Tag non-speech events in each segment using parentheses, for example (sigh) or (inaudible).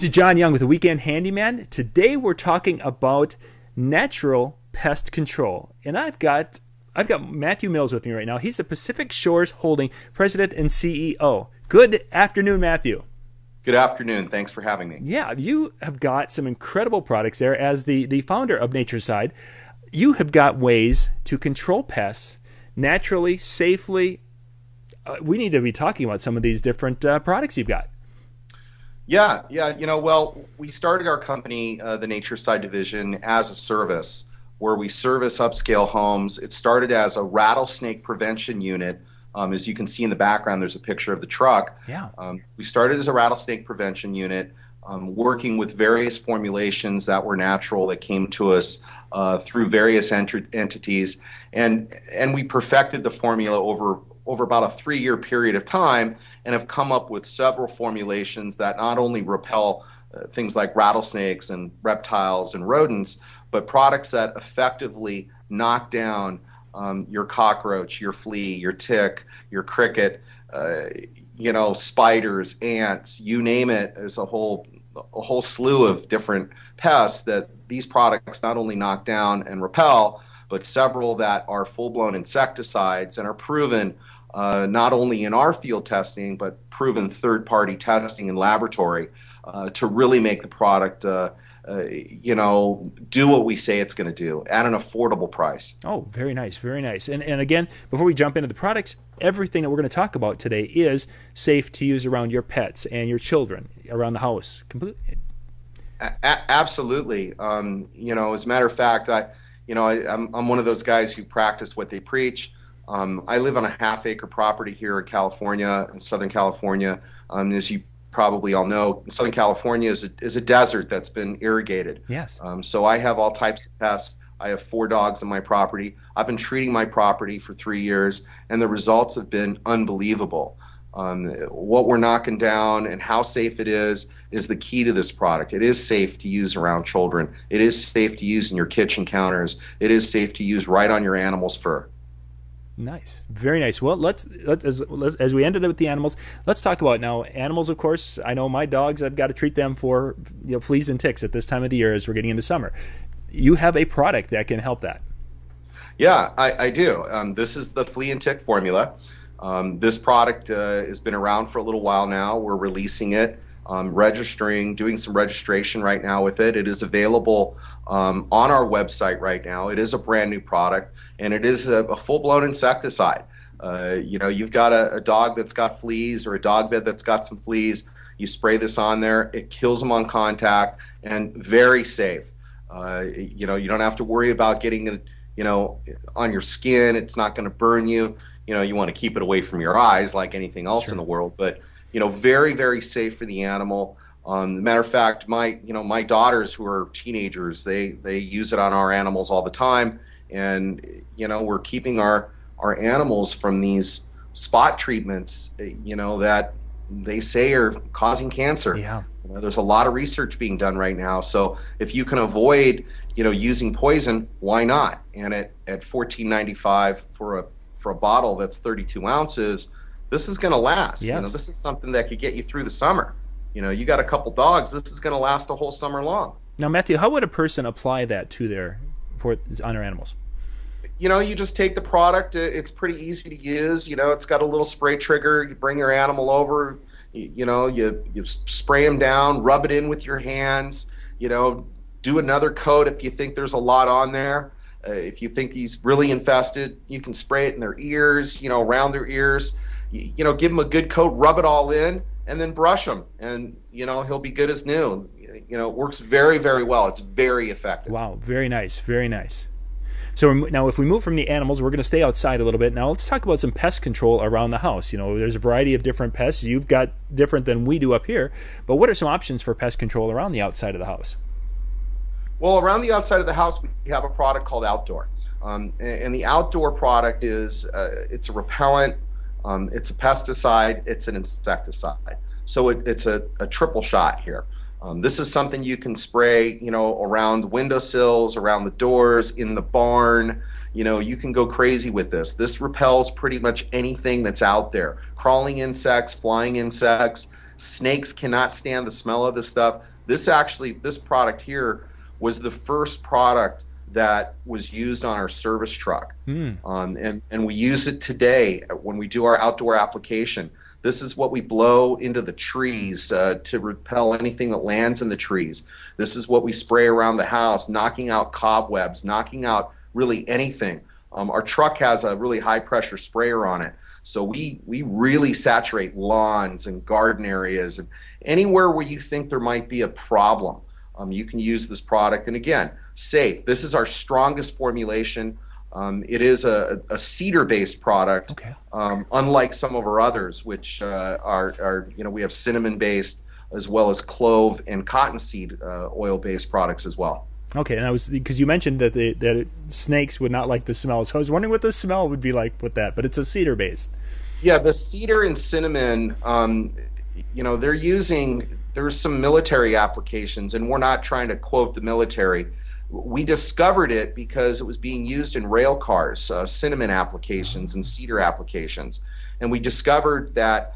This is John Young with the Weekend Handyman. Today we're talking about natural pest control, and I've got I've got Matthew Mills with me right now. He's the Pacific Shores Holding President and CEO. Good afternoon, Matthew. Good afternoon. Thanks for having me. Yeah, you have got some incredible products there. As the, the founder of Nature-Cide, you have got ways to control pests naturally, safely. Uh, we need to be talking about some of these different uh, products you've got. Yeah, yeah. You know, well, we started our company, uh, the Nature-Cide Division, as a service where we service upscale homes. It started as a rattlesnake prevention unit. Um, as you can see in the background, there's a picture of the truck. Yeah. Um, we started as a rattlesnake prevention unit, um, working with various formulations that were natural that came to us uh, through various ent- entities, and and we perfected the formula over over about a three-year period of time, and have come up with several formulations that not only repel uh, things like rattlesnakes and reptiles and rodents, but products that effectively knock down um, your cockroach, your flea, your tick, your cricket, uh, you know, spiders, ants, you name it. There's a whole a whole slew of different pests that these products not only knock down and repel, but several that are full-blown insecticides and are proven uh, not only in our field testing, but proven third-party testing in laboratory uh, to really make the product uh, uh, you know, do what we say it's going to do at an affordable price. Oh, very nice, very nice. And and again, before we jump into the products, everything that we're going to talk about today is safe to use around your pets and your children around the house. Completely. A- absolutely. Um, you know, as a matter of fact, I, you know, I, am I'm, I'm one of those guys who practice what they preach. Um, I live on a half acre property here in California, in Southern California. Um, as you probably all know, Southern California is a, is a desert that's been irrigated. Yes. Um, so I have all types of pests. I have four dogs on my property. I've been treating my property for three years, and the results have been unbelievable. Um, what we're knocking down and how safe it is is the key to this product. It is safe to use around children. It is safe to use in your kitchen counters. It is safe to use right on your animal's fur. Nice, very nice. Well, let's, let, as, as we ended up with the animals, let's talk about now animals. Of course, I know my dogs. I've got to treat them for you know, fleas and ticks at this time of the year as we're getting into summer. You have a product that can help that. Yeah, I, I do. Um, this is the flea and tick formula. Um, this product uh, has been around for a little while now. We're releasing it, um, registering, doing some registration right now with it. It is available um, on our website right now. It is a brand new product and it is a, a full-blown insecticide. Uh, you know, you've got a, a, dog that's got fleas or a dog bed that's got some fleas. You spray this on there, it kills them on contact, and very safe. Uh, you know, you don't have to worry about getting it, you know, on your skin. It's not going to burn you. You know, you want to keep it away from your eyes, like anything else sure. in the world. But you know, very, very safe for the animal. Um, matter of fact, my you know my daughters who are teenagers, they they use it on our animals all the time and you know we're keeping our our animals from these spot treatments you know that they say are causing cancer yeah you know, there's a lot of research being done right now so if you can avoid you know using poison why not and at at 14.95 for a for a bottle that's 32 ounces this is going to last yes. you know this is something that could get you through the summer you know you got a couple dogs this is going to last a whole summer long now matthew how would a person apply that to their for on their animals? You know, you just take the product. It's pretty easy to use. You know, it's got a little spray trigger. You bring your animal over. You, you know, you you spray them down, rub it in with your hands. You know, do another coat if you think there's a lot on there. Uh, if you think he's really infested, you can spray it in their ears. You know, around their ears. You, you know, give him a good coat, rub it all in, and then brush him, and you know he'll be good as new you know, it works very, very well. It's very effective. Wow, very nice, very nice. So now, if we move from the animals, we're going to stay outside a little bit. Now, let's talk about some pest control around the house. You know, there's a variety of different pests. You've got different than we do up here. But what are some options for pest control around the outside of the house? Well, around the outside of the house, we have a product called Outdoor, um, and the Outdoor product is uh, it's a repellent, um, it's a pesticide, it's an insecticide. So it, it's a, a triple shot here. Um, this is something you can spray, you know, around windowsills, around the doors, in the barn. You know, you can go crazy with this. This repels pretty much anything that's out there crawling insects, flying insects, Snakes cannot stand the smell of this stuff. This actually, this product here was the first product that was used on our service truck. Mm. Um, and, and we use it today when we do our outdoor application. This is what we blow into the trees uh, to repel anything that lands in the trees. This is what we spray around the house, knocking out cobwebs, knocking out really anything. Um, our truck has a really high pressure sprayer on it. So we, we really saturate lawns and garden areas and anywhere where you think there might be a problem. Um, you can use this product. And again, safe. This is our strongest formulation. Um, it is a, a cedar-based product, okay. um, unlike some of our others, which uh, are, are, you know, we have cinnamon-based as well as clove and cottonseed uh, oil-based products as well. Okay, and I was because you mentioned that the, that it, snakes would not like the smell, so I was wondering what the smell would be like with that. But it's a cedar base. Yeah, the cedar and cinnamon. Um, you know, they're using. There's some military applications, and we're not trying to quote the military. We discovered it because it was being used in rail cars, uh, cinnamon applications and cedar applications, and we discovered that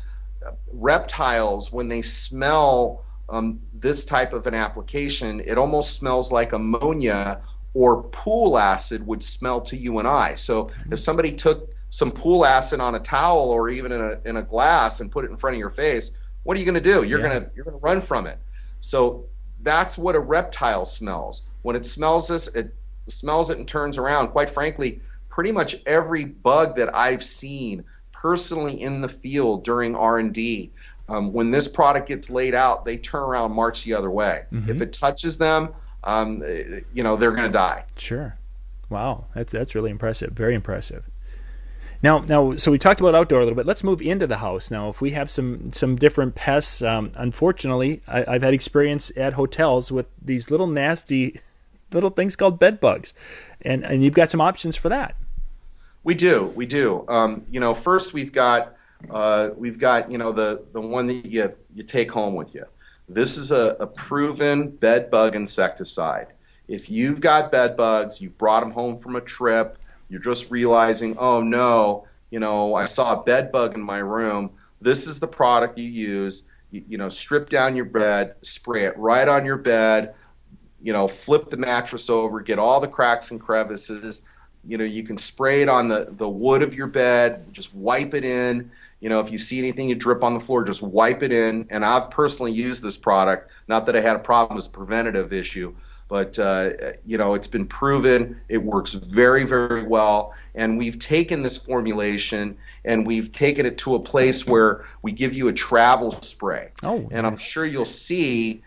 reptiles, when they smell um, this type of an application, it almost smells like ammonia or pool acid would smell to you and I. So if somebody took some pool acid on a towel or even in a, in a glass and put it in front of your face, what are you going to do? You're yeah. going to you're going to run from it. So that's what a reptile smells. When it smells this, it smells it and turns around. Quite frankly, pretty much every bug that I've seen personally in the field during R&D um, when this product gets laid out, they turn around and march the other way. Mm-hmm. If it touches them, um, you know, they're going to die. Sure. Wow. That's, that's really impressive. Very impressive. Now, now, so we talked about outdoor a little bit. Let's move into the house now. If we have some some different pests, um, unfortunately, I, have had experience at hotels with these little nasty (laughs) little things called bed bugs, and and you've got some options for that. We do, we do. Um, you know, first we've got uh, we've got you know the the one that you you take home with you. This is a, a proven bed bug insecticide. If you've got bed bugs, you've brought them home from a trip, you're just realizing, oh no, you know, I saw a bed bug in my room. This is the product you use. You, you know, strip down your bed, spray it right on your bed. You know, flip the mattress over, get all the cracks and crevices. You know, you can spray it on the, the wood of your bed, just wipe it in you know, if you see anything you drip on the floor, just wipe it in. And I've personally used this product. Not that I had a problem; it's a preventative issue, but uh, you know, it's been proven. It works very, very well. And we've taken this formulation and we've taken it to a place where we give you a travel spray. Oh, and I'm sure you'll see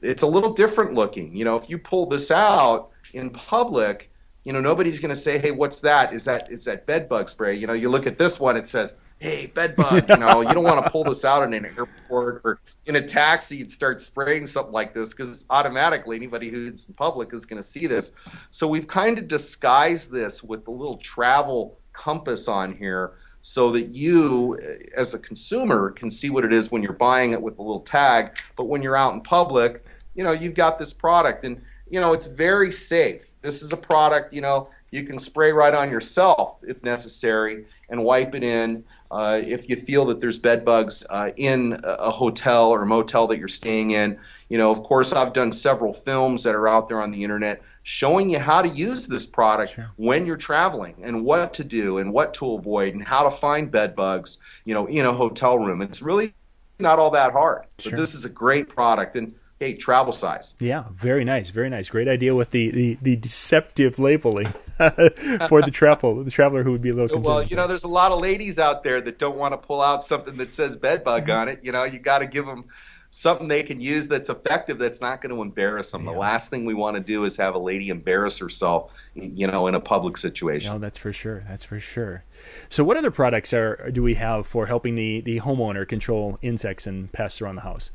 it's a little different looking. You know, if you pull this out in public, you know, nobody's going to say, "Hey, what's that? Is that is that bed bug spray?" You know, you look at this one, it says hey, bed bug, you know, you don't want to pull this out in an airport or in a taxi and start spraying something like this because automatically anybody who's in public is going to see this. So we've kind of disguised this with a little travel compass on here so that you eh, as a consumer can see what it is when you're buying it with a little tag. But when you're out in public you know you've got this product and you know it's very safe. This is a product you know you can spray right on yourself if necessary and wipe it in uh, if you feel that there's bed bugs uh, in a hotel or a motel that you're staying in. You know, of course, I've done several films that are out there on the internet showing you how to use this product sure. when you're traveling and what to do and what to avoid and how to find bed bugs, you know, in a hotel room. It's really not all that hard. Sure. But this is a great product. And travel size. Yeah, very nice, very nice. Great idea with the the, the deceptive labeling (laughs) for the travel the traveler who would be a little concerned. Well, you know, there's a lot of ladies out there that don't want to pull out something that says bed bug mm-hmm. on it. You know, you got to give them something they can use that's effective that's not going to embarrass them. Yeah. The last thing we want to do is have a lady embarrass herself, you know, in a public situation. No, that's for sure. That's for sure. So, what other products are do we have for helping the the homeowner control insects and pests around the house?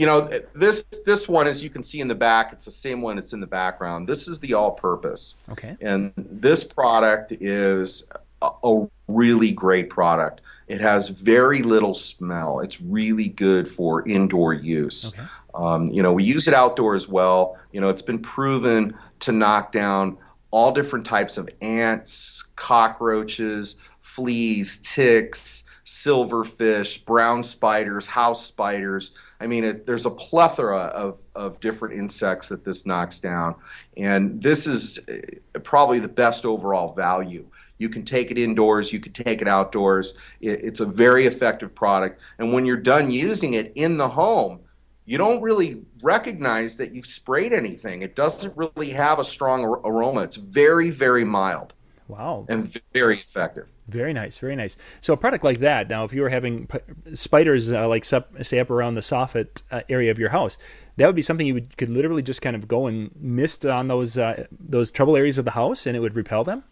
You know this this one as you can see in the back it's the same one it's in the background. This is the all purpose okay. And this product is a, a, really great product. It has very little smell. It's really good for indoor use. Okay. um, you know we use it outdoor as well. You know it's been proven to knock down all different types of ants cockroaches fleas ticks silverfish, brown spiders, house spiders. I mean, it, there's a plethora of, of different insects that this knocks down. And this is uh, probably the best overall value. You can take it indoors, you can take it outdoors. It, it's a very effective product. And when you're done using it in the home, you don't really recognize that you've sprayed anything. It doesn't really have a strong aroma. It's very, very mild. Wow. And very effective. Very nice, very nice. So a product like that. Now, if you were having p- spiders, uh, like say up around the soffit uh, area of your house, that would be something you would, could literally just kind of go and mist on those uh, those trouble areas of the house, and it would repel them.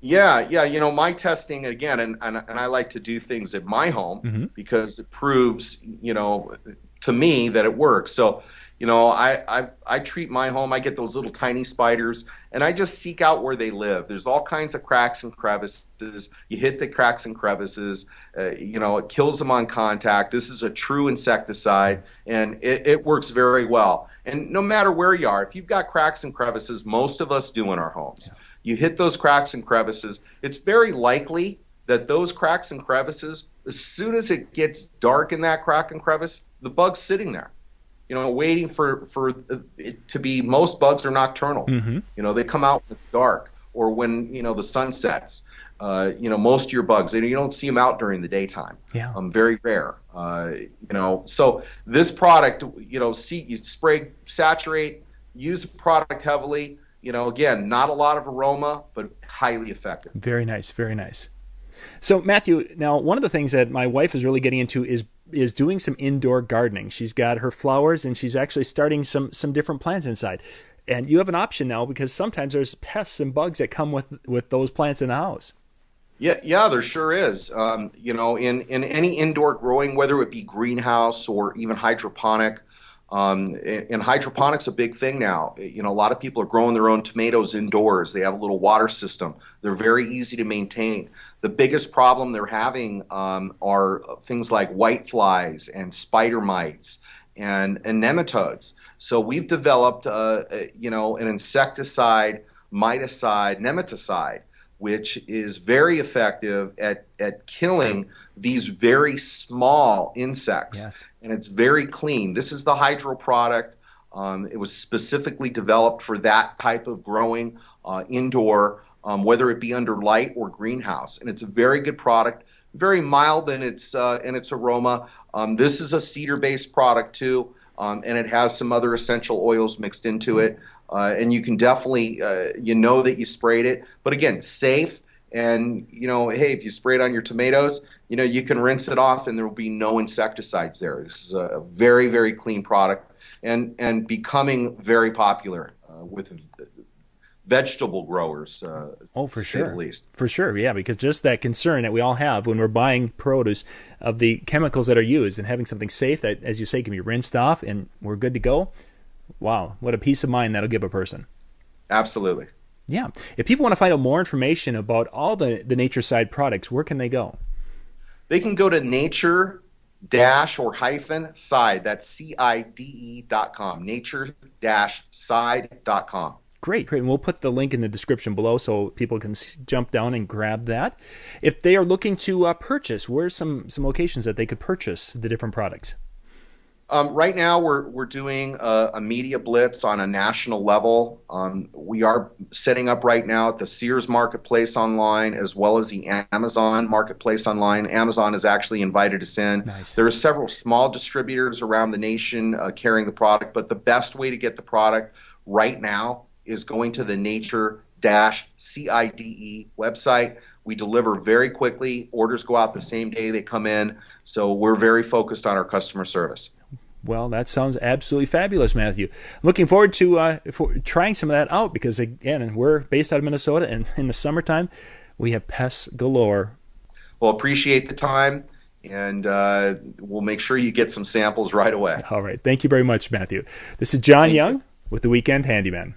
Yeah, yeah. You know, my testing again, and and, and I like to do things at my home mm-hmm. because it proves, you know, to me that it works. So you know, I, I I treat my home. I get those little tiny spiders, and I just seek out where they live. There's all kinds of cracks and crevices. You hit the cracks and crevices. Uh, you know, it kills them on contact. This is a true insecticide, and it, it works very well. And no matter where you are, if you've got cracks and crevices, most of us do in our homes. Yeah. You hit those cracks and crevices. It's very likely that those cracks and crevices, as soon as it gets dark in that crack and crevice, the bug's sitting there you know, waiting for for it to be. Most bugs are nocturnal. Mm-hmm. You know, they come out when it's dark or when you know the sun sets. Uh, you know, most of your bugs, you don't see them out during the daytime. Yeah, um, very rare. Uh, you know, so this product, you know, see, you spray, saturate, use the product heavily. You know, again, not a lot of aroma, but highly effective. Very nice, very nice. So Matthew, now one of the things that my wife is really getting into is is doing some indoor gardening. She's got her flowers and she's actually starting some some different plants inside. And you have an option now because sometimes there's pests and bugs that come with with those plants in the house. Yeah, yeah, there sure is. Um, you know, in in any indoor growing, whether it be greenhouse or even hydroponic, um, and hydroponics a big thing now. You know, a lot of people are growing their own tomatoes indoors. They have a little water system. They're very easy to maintain. The biggest problem they're having um, are things like white flies and spider mites and, and nematodes. So we've developed, uh, you know, an insecticide, miticide, nematicide, which is very effective at, at killing these very small insects. Yes. And it's very clean. This is the hydro product. Um, it was specifically developed for that type of growing uh, indoor um, whether it be under light or greenhouse. And it's a very good product, very mild in its uh, in its aroma. Um, this is a cedar-based product too, um, and it has some other essential oils mixed into it. Uh, and you can definitely uh, you know that you sprayed it, but again, safe. And you know, hey, if you spray it on your tomatoes, you know you can rinse it off, and there will be no insecticides there. This is a very very clean product, and and becoming very popular uh, with vegetable growers. Uh, oh, for sure, at least for sure, yeah, because just that concern that we all have when we're buying produce of the chemicals that are used and having something safe that, as you say, can be rinsed off and we're good to go. Wow, what a peace of mind that'll give a person. Absolutely. Yeah. If people want to find out more information about all the the Nature-Cide products, where can they go? They can go to nature dash or hyphen cide. That's C I D E dot com. Nature dash cide dot com. Great, great. And we'll put the link in the description below so people can jump down and grab that. If they are looking to uh, purchase, where's some some locations that they could purchase the different products? Um, right now, we're we're doing a, a, media blitz on a national level. Um, we are setting up right now at the Sears Marketplace online as well as the Amazon Marketplace online. Amazon has actually invited us in. Nice. There are several small distributors around the nation uh, carrying the product, but the best way to get the product right now is going to the nature CIDE website. We deliver very quickly. Orders go out the same day they come in. So we're very focused on our customer service. Well, that sounds absolutely fabulous, Matthew. I'm looking forward to uh, for trying some of that out because, again, we're based out of Minnesota, and in the summertime, we have pests galore. Well, appreciate the time, and uh, we'll make sure you get some samples right away. All right. Thank you very much, Matthew. This is John Thank Young you. with the Weekend Handyman.